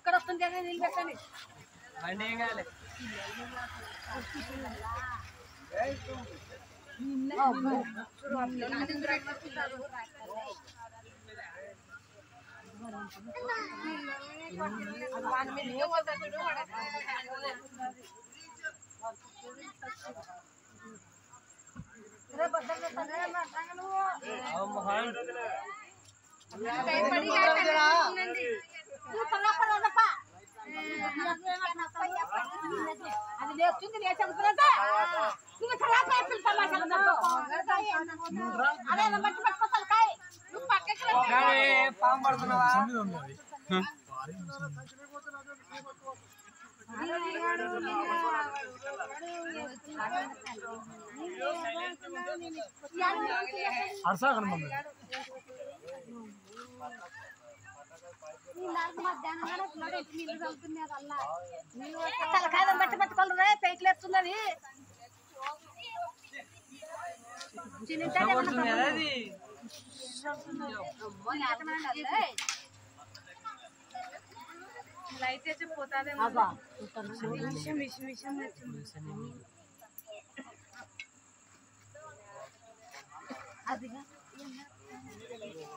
ఇక్కడ వస్తుంది కదా నీళ్ళు పెట్టండి బండి ఏం కాలే అది లేస్తుంది లేచి అనుకున్నట్ట నువ్వు తర్వాత ఎప్పుడు సమాచారం అదే బట్టి పట్టుకోవాలి కాయ నువ్వు పక్కకి రా. పాము పడుతున్నావా అరసాకండి మమ్మీ తలకాయలు బట్టి పట్టుకోవాలి పెయిట్లు ఎత్తున్నది పడుతుంది కదా అది లైట్ అయితే పోతాదే విషయం విషయం విషయం వచ్చింది అదిగా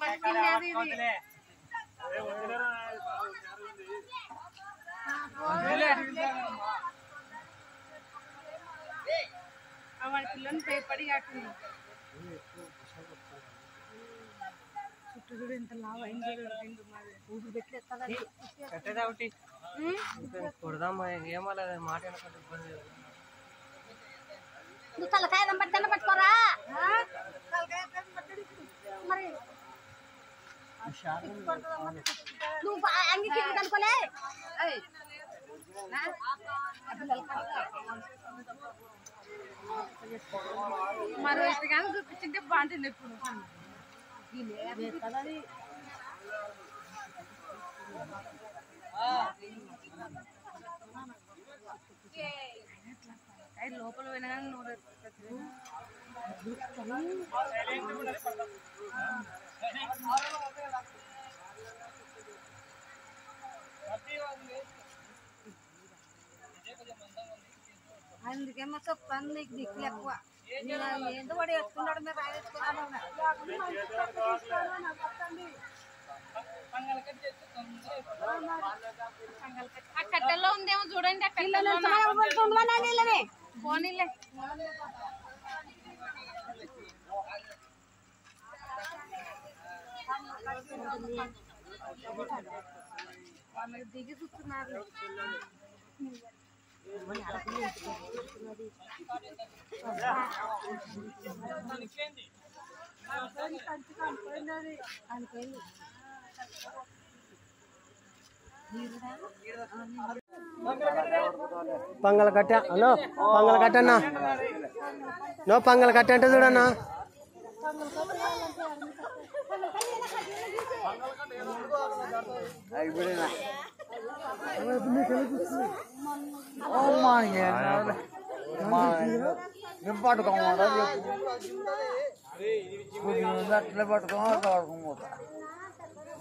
బతికింది ఇది ఆ వాడి పిల్లని భయపడి కట్టింది చుట్టూ కూడా ఇంత లావు అయింది రెండు మరి ఊరు పెట్టి ఎత్తాలి కట్టేది ఒకటి కొడదాం ఏమలేదు మాట వెనకాల ఇబ్బంది లేదు. నువ్వు తలకాయ బట్టలు పట్టుకోరా మరి నువ్వు బా- అంగి కింద అనుకోలే ఏయ్. నా? మరో ఇటు కానీ చూపించింటే బాగుంటుంది ఎప్పుడు అది లోపల నూరు ఎత్తుతుంది. అందుకేమో చెప్తాను నీకు దిక్కులు ఎక్కువ. ఏందో వాడు ఎత్తుకున్నాడు మీరు రాయి ఎత్తుకున్నాడు ఆ కట్టెల్లో ఉందేమో చూడండి ఆ కట్టెల్లో పోనీలే వాళ్ళు దిగి చూస్తున్నారు పంగల కట్ట హలో పంగల కట్ట అన్న నో పంగల కట్ట అంటే చూడన్నా పట్టుకోమరా అట్లే పట్టుకోమో అట్లా పట్టుకోమోతా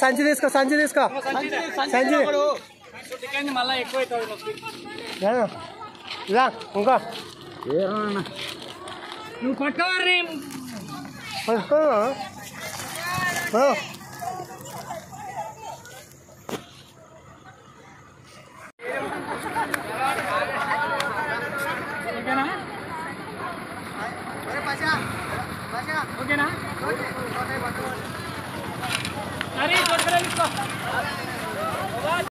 సంచి తీసుకో సంచి తీసుకో సంచి మళ్ళీ ఎక్కువ అవుతుంది ఏదో. ఇలా ఇంకా ఏమన్నా నువ్వు పట్టుకోవాలి